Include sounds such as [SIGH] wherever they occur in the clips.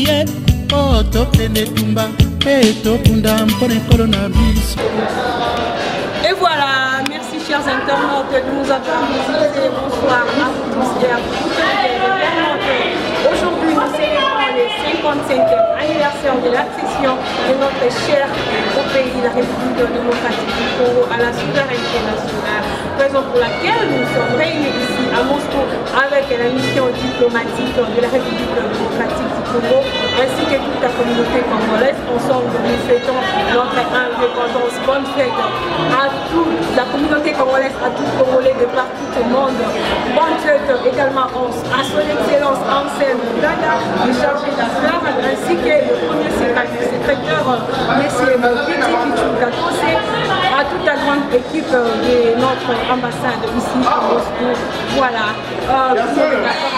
tombola mandoki ye o tokende tumba mpe tokunda mpona ekolo na biso Et voilà, merci chers internautes de nous avoir visités. Bonsoir à tous et à vous 55e anniversaire de l'accession de notre cher pays, la République démocratique du Congo, à la souveraineté nationale. Raison pour laquelle nous sommes réunis ici à Moscou avec la mission diplomatique de la République démocratique du Congo ainsi que toute la communauté congolaise. Ensemble, nous fêtons notre indépendance. Bonne fête à toute la communauté congolaise, à tous les Congolais de partout au monde. Bonne fête également à son excellence Ansel Dada, le chargé d'affaires, ainsi que le premier secrétaire, M. Petit Pichou à toute la grande équipe de notre ambassade ici à Moscou. Voilà, euh,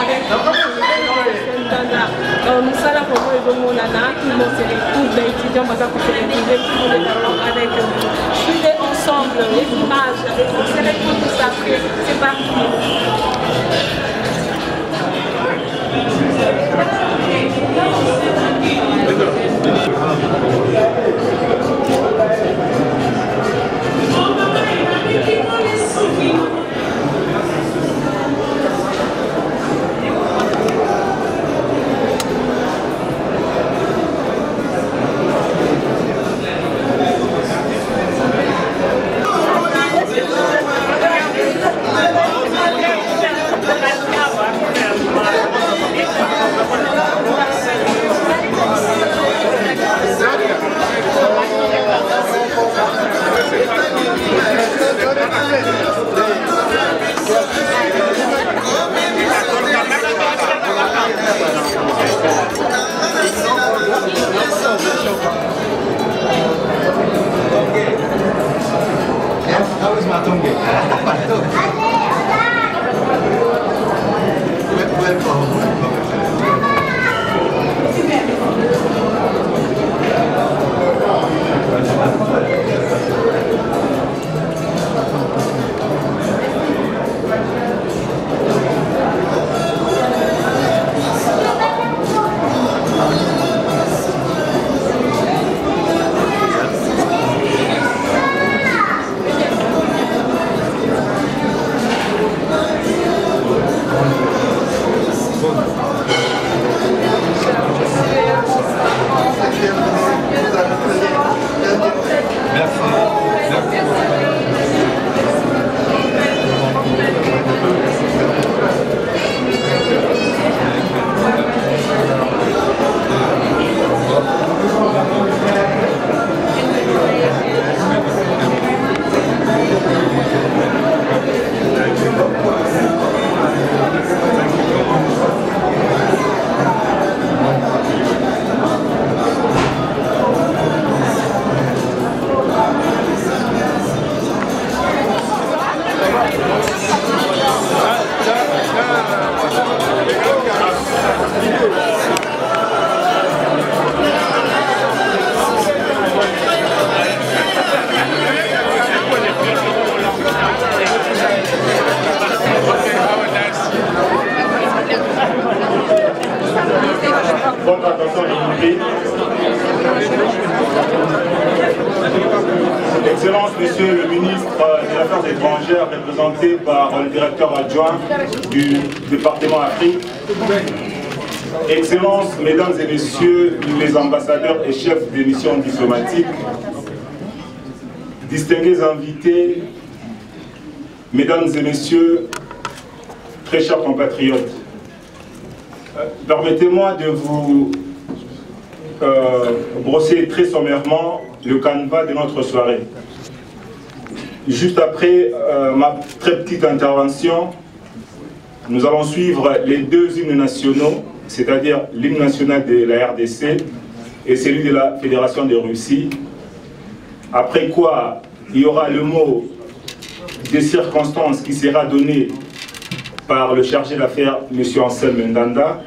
avec mosala kongo ezomonana tout le monde se retrouve baétudiants baza koseretrouve tout le monde est d'accord avec suivez ensemble les images on se retrouve tout ça après c'est parti Thank you. Du département Afrique. Excellences, Mesdames et Messieurs les ambassadeurs et chefs des missions diplomatiques, distingués invités, Mesdames et Messieurs, très chers compatriotes, Permettez-moi de vous euh, brosser très sommairement le canevas de notre soirée. Juste après euh, ma très petite intervention, nous allons suivre les deux hymnes nationaux, c'est-à-dire l'hymne national de la RDC et celui de la Fédération de Russie. Après quoi, il y aura le mot des circonstances qui sera donné par le chargé d'affaires, M. Anselme Ndanda.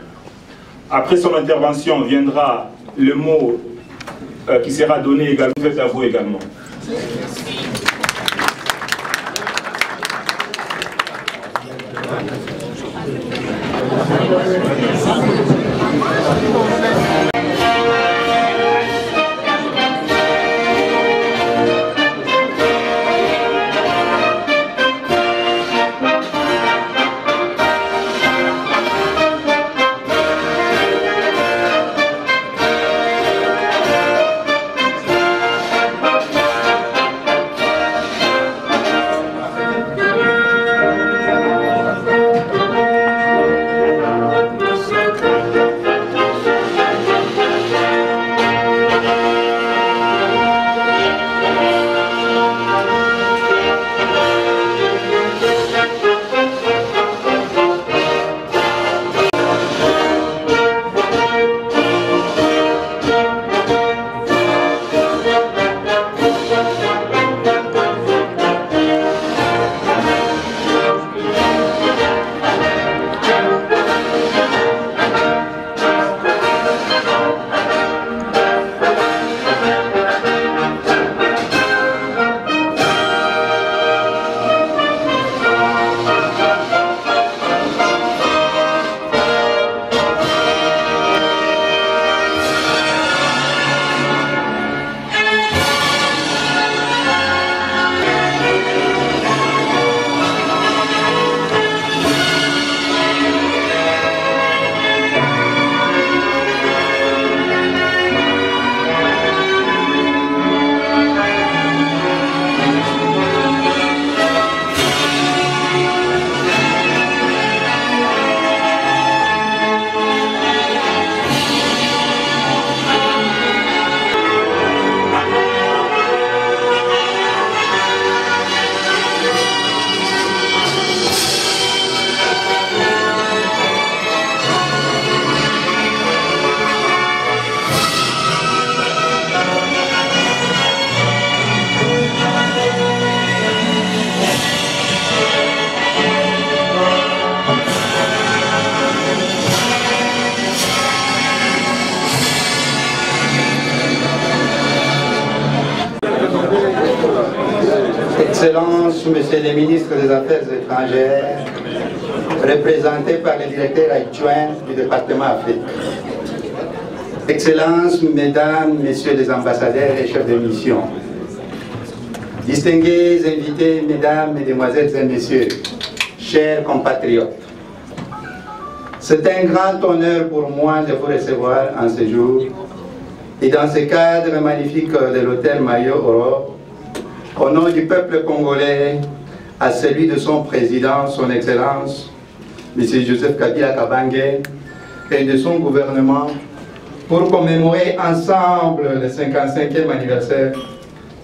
Après son intervention viendra le mot euh, qui sera donné également, fait à vous également. Excellences, Monsieur le ministre des Affaires étrangères, représenté par le directeur adjoint du département Afrique. Excellences, Mesdames, Messieurs les ambassadeurs et chefs de mission. Distingués invités, Mesdames, Mesdemoiselles et Messieurs, chers compatriotes. C'est un grand honneur pour moi de vous recevoir en ce jour et dans ce cadre magnifique de l'hôtel Mayo Europe au nom du peuple congolais, à celui de son président, son Excellence, M. Joseph Kabila Kabange, et de son gouvernement, pour commémorer ensemble le 55e anniversaire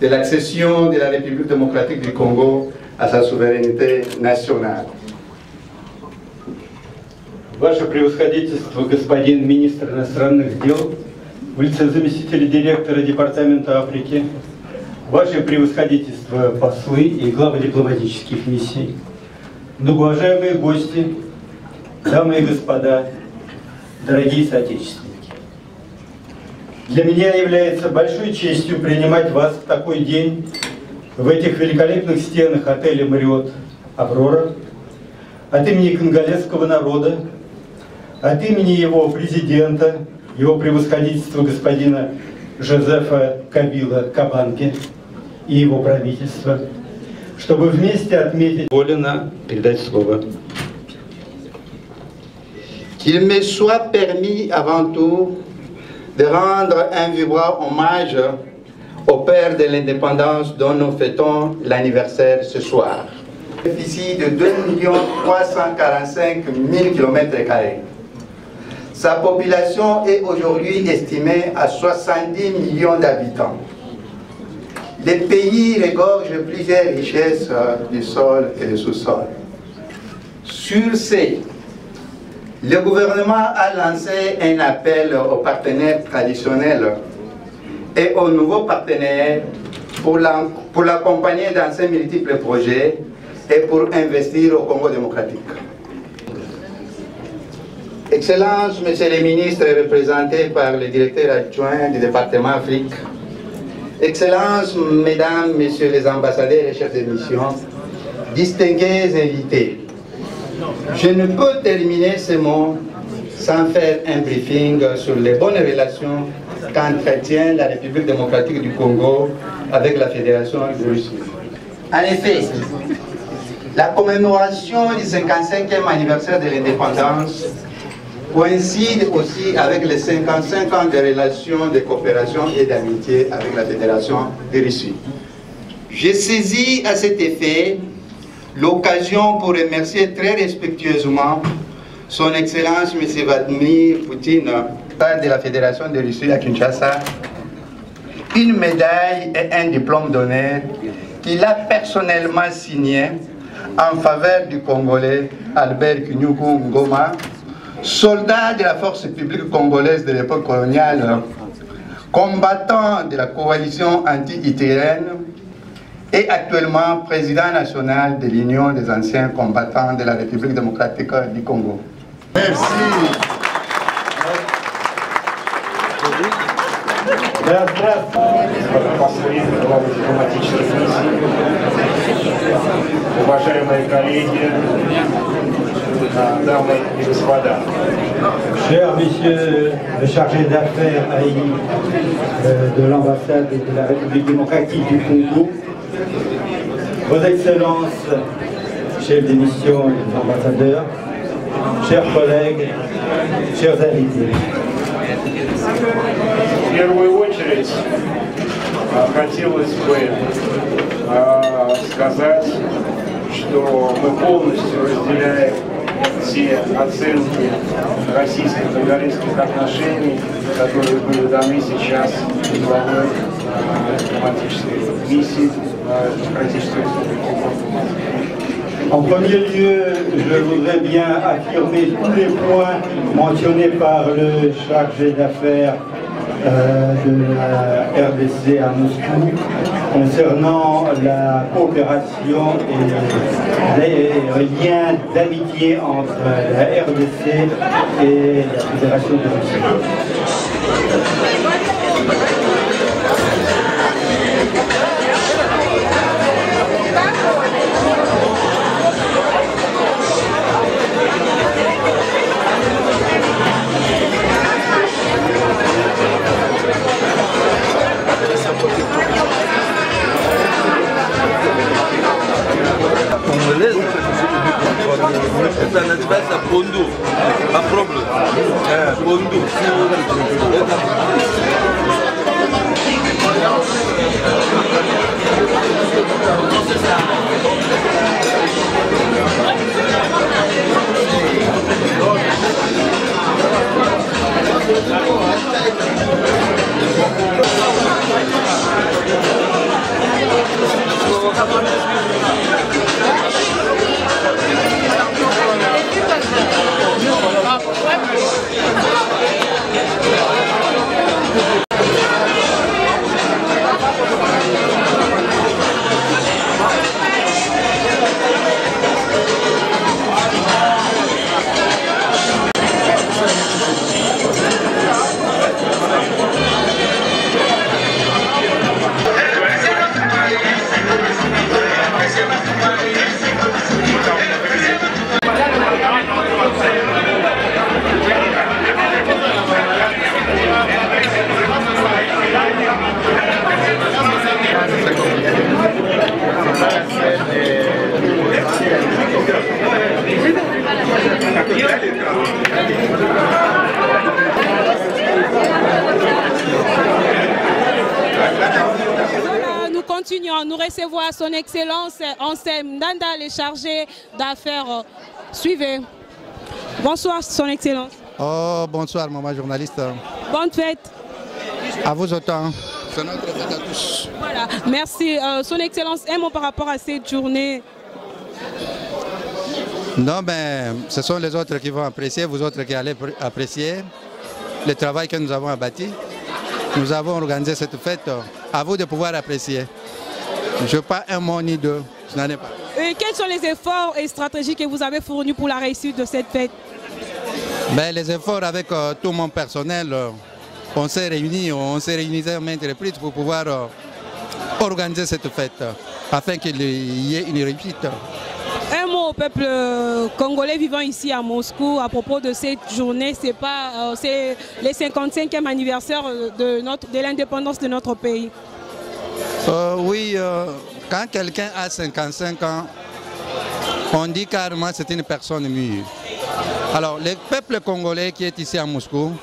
de l'accession de la République démocratique du Congo à sa souveraineté nationale. Ваше превосходительство, господин министр иностранных дел, в лице заместителя директора Департамента Африки, Ваше превосходительство, послы и главы дипломатических миссий, многоуважаемые гости, дамы и господа, дорогие соотечественники. Для меня является большой честью принимать вас в такой день в этих великолепных стенах отеля «Мариот Аврора» от имени конголезского народа, от имени его президента, его превосходительства господина Жозефа Кабила Кабанки, и его правительства, чтобы вместе отметить... Волено передать слово. Qu'il me soit permis avant tout de rendre un vibrant hommage au père de l'indépendance dont nous fêtons l'anniversaire ce soir. Ici de 2 345 000 km. Sa population est aujourd'hui estimée à 70 millions d'habitants. Les pays regorgent plusieurs richesses euh, du sol et du sous-sol. Sur ces, le gouvernement a lancé un appel aux partenaires traditionnels et aux nouveaux partenaires pour l'accompagner dans ces multiples projets et pour investir au Congo démocratique. Excellences, Monsieur les ministres représentés par le directeur adjoint du département Afrique, Excellences, Mesdames, Messieurs les ambassadeurs et chefs de mission, distingués invités, je ne peux terminer ce mot sans faire un briefing sur les bonnes relations qu'entretient la République démocratique du Congo avec la Fédération de Russie. En effet, la commémoration du 55e anniversaire de l'indépendance coïncide aussi avec les 55 ans de relations de coopération et d'amitié avec la Fédération de Russie. J'ai saisi à cet effet l'occasion pour remercier très respectueusement son Excellence M. Vladimir Poutine, de la Fédération de Russie à Kinshasa, une médaille et un diplôme d'honneur qu'il a personnellement signé en faveur du Congolais Albert Kinyuku Ngoma, soldat de la force publique congolaise de l'époque coloniale, combattant de la coalition anti-hitlérienne et actuellement président national de l'Union des anciens combattants de la République démocratique du Congo. Merci. уважаемые коллеги, дамы и господа. Cher Monsieur le chargé d'affaires AI euh, de l'ambassade de la République démocratique du Congo, Vos Excellences, chefs des missions et des ambassadeurs, chers collègues, chers invités. В первую очередь а, хотелось бы а, сказать, что мы полностью разделяем те оценки российско-конголезских отношений, которые были даны сейчас главой а, дипломатической миссии Демократической Республики Конго. En premier lieu, je voudrais bien affirmer tous les points mentionnés par le chargé d'affaires euh, de la RDC à Moscou concernant la coopération et les liens d'amitié entre la RDC et la Fédération de Russie. Ça n'est pas ça Bondo pas problème Bondo Voilà, Ansem Ndanda, les chargés d'affaires. Suivez. Bonsoir, son Excellence. Oh, bonsoir, maman journaliste. Bonne fête. À vous autant. C'est notre fête à tous. Voilà, merci. Euh, son Excellence, un mot par rapport à cette journée. Non, mais ce sont les autres qui vont apprécier, vous autres qui allez pr- apprécier le travail que nous avons abattu. Nous avons organisé cette fête. À vous de pouvoir apprécier. Je pas un mot ni deux. Je n'en ai pas. Et quels sont les efforts et stratégies que vous avez fournis pour la réussite de cette fête? Mais les efforts avec euh, tout mon personnel, euh, on s'est réunis, on s'est réunis à maintes reprises pour pouvoir euh, organiser cette fête afin qu'il y ait une réussite. Un mot au peuple congolais vivant ici à Moscou à propos de cette journée. C'est pas, c'est le 55e anniversaire de, notre, de l'indépendance de notre pays. Oui, quand quelqu'un a 55 ans, on dit carrément que c'est une personne mûre. Alors, le peuple congolais qui est ici à Moscou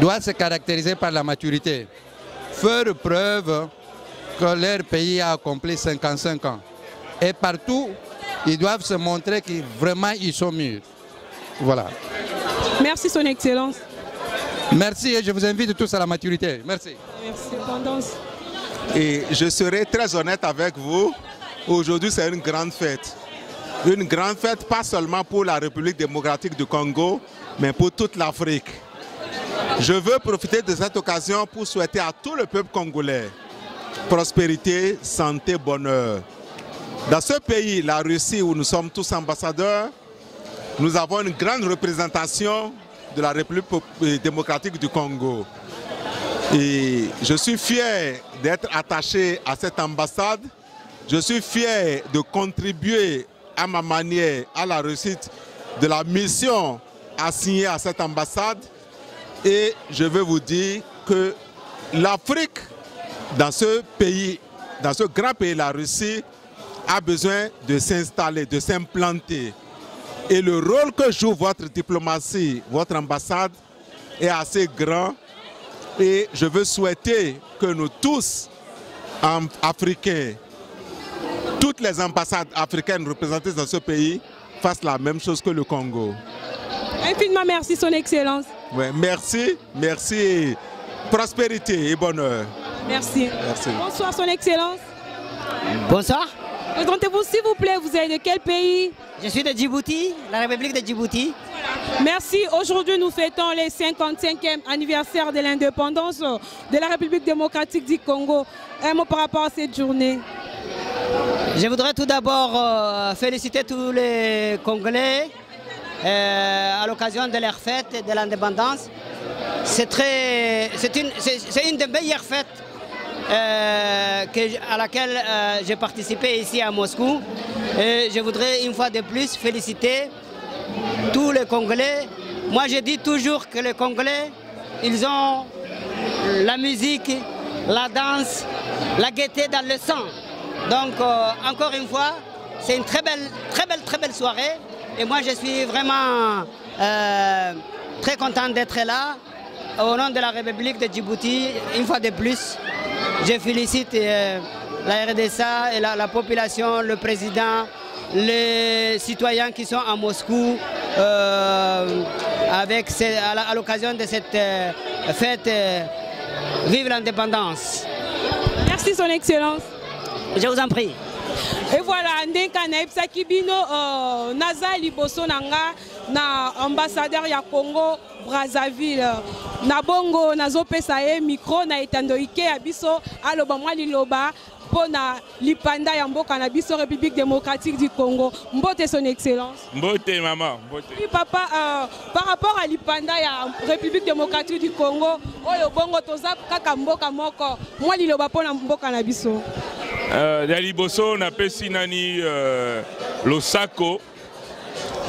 doit se caractériser par la maturité, faire preuve que leur pays a accompli 55 ans. Et partout, ils doivent se montrer que vraiment ils sont mûrs. Voilà. Merci, Son Excellence. Merci et je vous invite tous à la maturité. Merci. Merci, Et je serai très honnête avec vous. Aujourd'hui, c'est une grande fête. Une grande fête, pas seulement pour la République démocratique du Congo, mais pour toute l'Afrique. Je veux profiter de cette occasion pour souhaiter à tout le peuple congolais prospérité, santé, bonheur. Dans ce pays, la Russie, où nous sommes tous ambassadeurs, nous avons une grande représentation de la République démocratique du Congo. Je suis fier d'être attaché à cette ambassade. Je suis fier de contribuer à ma manière à la réussite de la mission assignée à cette ambassade. Et je veux vous dire que l'Afrique, dans ce pays, dans ce grand pays, la Russie, a besoin de s'installer, de s'implanter. Et le rôle que joue votre diplomatie, votre ambassade, est assez grand. Et je veux souhaiter que nous tous, Africains, toutes les ambassades africaines représentées dans ce pays, fassent la même chose que le Congo. Infiniment merci, Son Excellence. Ouais, merci, merci, prospérité et bonheur. Merci. merci. Bonsoir, Son Excellence. Bonsoir. Présentez-vous s'il vous plaît, vous êtes de quel pays? Je suis de Djibouti, la République de Djibouti. Merci. Aujourd'hui, nous fêtons le 55e anniversaire de l'indépendance de la République démocratique du Congo. Un mot par rapport à cette journée. Je voudrais tout d'abord euh, féliciter tous les Congolais euh, à l'occasion de leur fête de l'indépendance. C'est une, une des meilleures fêtes euh, à laquelle j'ai participé ici à Moscou. Je voudrais une fois de plus féliciter tous les Congolais. Moi je dis toujours que les Congolais, ils ont la musique, la danse, la gaieté dans le sang. Donc euh, encore une fois, c'est une très belle, très belle, très belle soirée. Et moi je suis vraiment très content d'être là au nom de la République de Djibouti, une fois de plus. Je félicite euh, la RDSA et la, population, le président, les citoyens qui sont à Moscou euh, avec à l'occasion de cette euh, fête Vive l'indépendance. Merci son excellence. Je vous en prie. Et voilà, Ndenka Naipsaki Bino, Naza Liboso Nanga, na ambassadeur ya Congo brazzaville na bongo nazopesa ye micro na etando ike ya biso aloba mwa liloba mpo na lipanda ya mboka na biso république démocratique du congo. Mbote son excellence. Mbote mama mbote. Oui, papa euh, par rapport à lipanda ya république démocratique du congo oyo bongo toza kaka mboka moko. Mwa liloba mpo na mboka na biso. Uh, ya liboso napesi nani uh, losako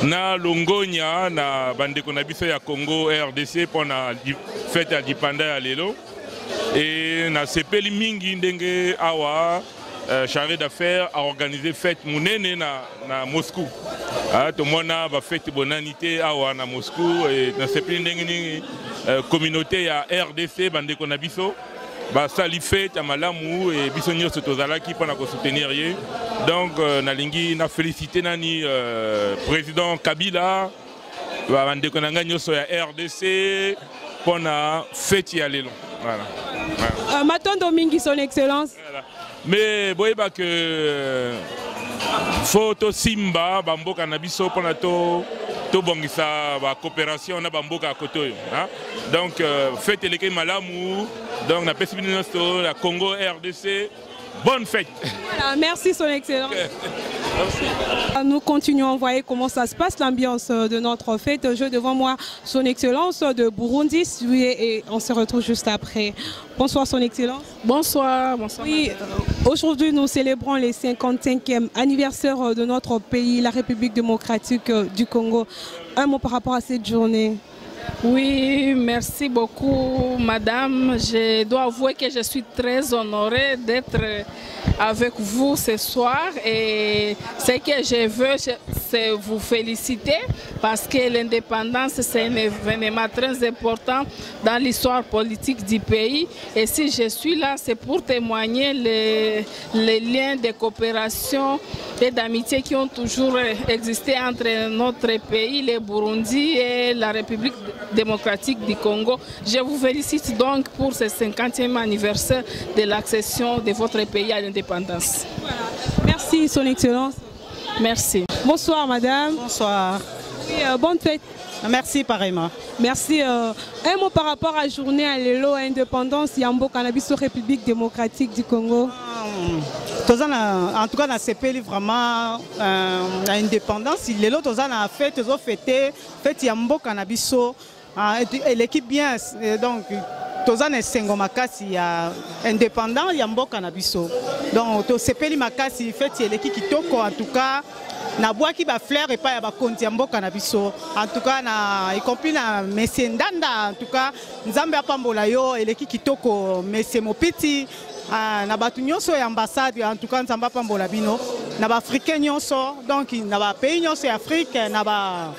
na longonya na bandeko na biso ya congo rdc mpona fete ya lipanda ya lelo e nasepeli mingi ndenge awa uh, chargé d'affaires aorganize fete monene na, na moscou. Uh, tomona bafete bonani te awa na moscou e nasepeli ndenge nini uh, communauté ya rdc bandeko na biso. Basali fete ya malamu e biso nyonso tozalaki mpona kosoutenir ye. Donc euh, nalingi nafélicité nani euh, président kabila bandeko na ngai nyonso ya rdc mpona fete ya lelo. Voilà. Voilà. uh, matondo mingi son excellence. Mais boyeba ke euh, fo tosimba bamboka na biso mpona to tobongisa bacoopération na bamboka ya kote oyo donc euh, fete elekei malamu. Donc napesi bino nyonso la congo rdc bonne fête. Voilà, merci son excellence [LAUGHS] Nous continuons à voir comment ça se passe, l'ambiance de notre fête. Je devant moi son Excellence de Burundi et on se retrouve juste après. Bonsoir Son Excellence. Bonsoir, bonsoir. Oui, euh, aujourd'hui nous célébrons le 55e anniversaire de notre pays, la République démocratique euh, du Congo. Un mot par rapport à cette journée. Oui, merci beaucoup, madame. Je dois avouer que je suis très honorée d'être avec vous ce soir et ce que je veux, c'est vous féliciter parce que l'indépendance, c'est un événement très important dans l'histoire politique du pays. Et si je suis là, c'est pour témoigner les, les liens de coopération et d'amitié qui ont toujours existé entre notre pays, le Burundi et la République démocratique du Congo. Je vous félicite donc pour ce 50e anniversaire de l'accession de votre pays à l'indépendance. Merci, Son Excellence. Merci. Bonsoir, madame. Bonsoir. Oui, euh, bonne fête. Merci pareillement. Merci. Euh, un mot par rapport à la journée à l'élo indépendance Yambo Cannabis République démocratique du Congo. En tout cas na sepeli vraiment euh, na indépendance lelo toza na fete tozofete fete ya mboka na biso eleki bien donc toza na esengo makasi ya indépendant ya mboka na biso donc tosepeli makasi feti eleki kitoko en tout cas nabwaki bafleur epai ya bakonzi ya mboka na biso en tout cas na ekompli na mesie ndanda en tout cas nzambe apambola yo eleki kitoko mesie mopiti. Ah, na bato nyonso ya ambassade en tout cas nzambe apambola bino na baafricain nyonso donc na bapays nyonso ya afrique na ba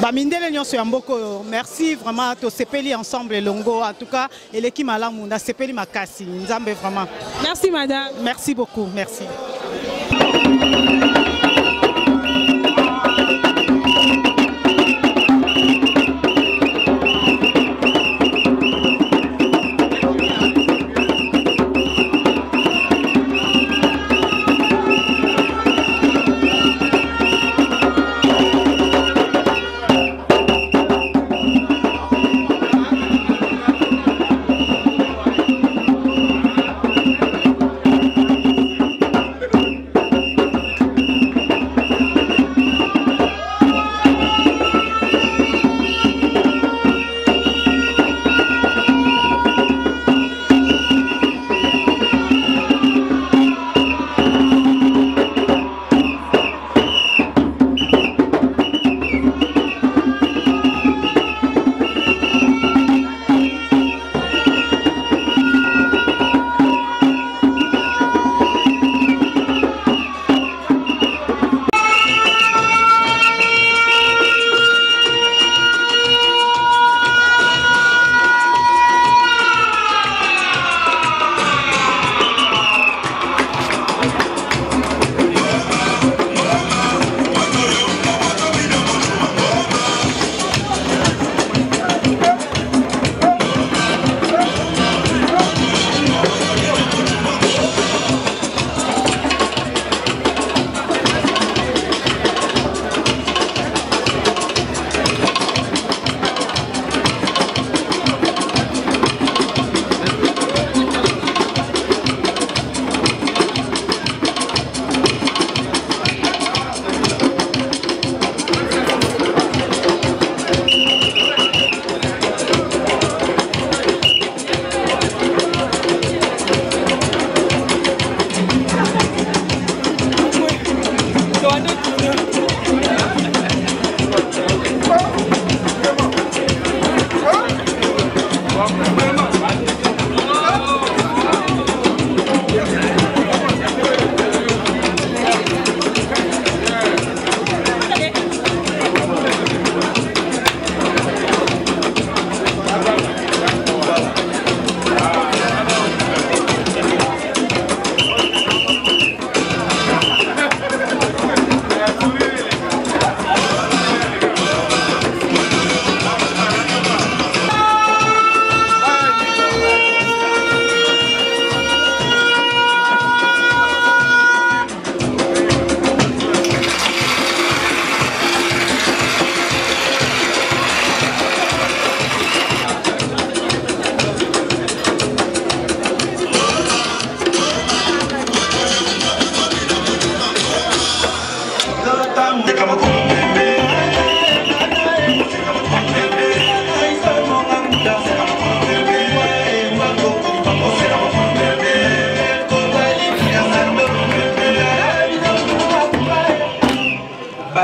bamindele ba nyonso ya mboka oyo merci vraiment tosepeli ensemble elongo en tout cas eleki malamu nasepeli makasi. Nzambe vraiment. Merci madame. Merci beaucoup merci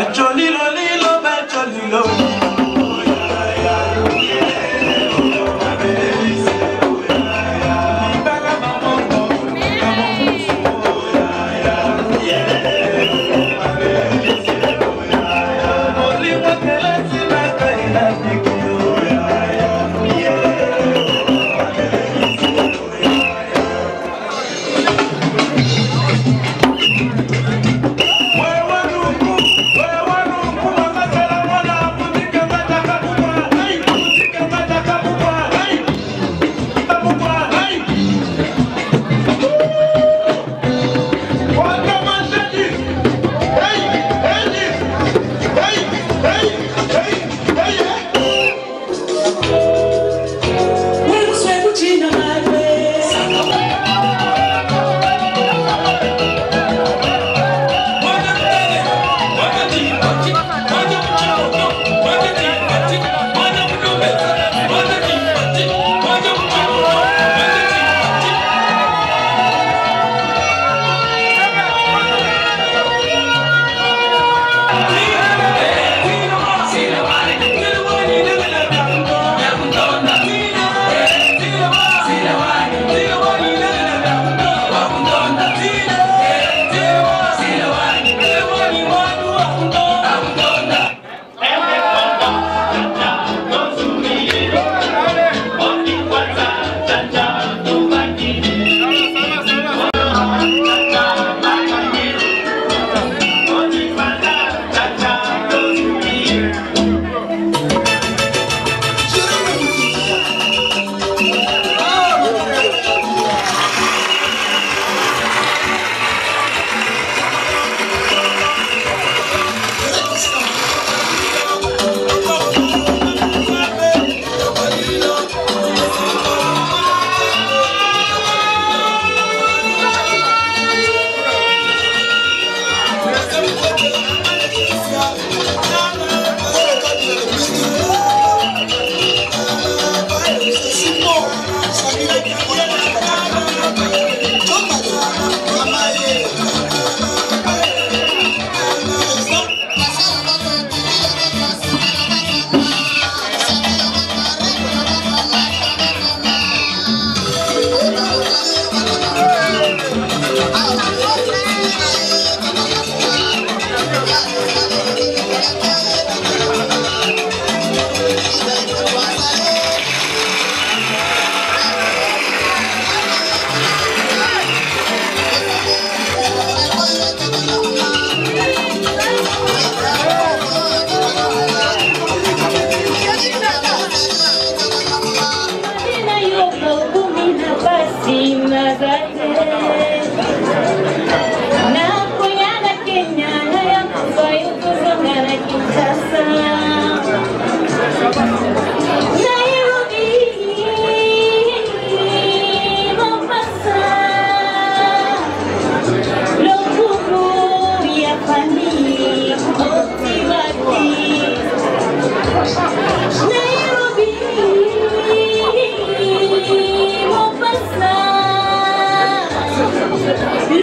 Bacholilo, lilo, bacholilo.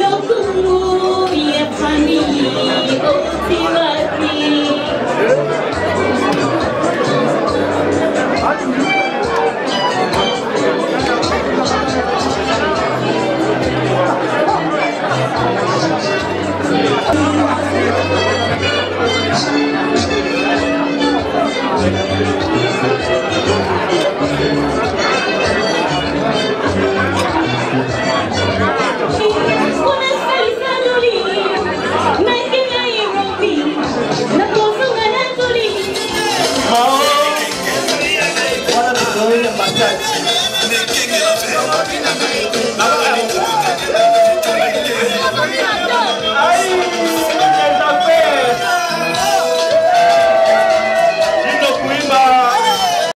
Locului e familie, o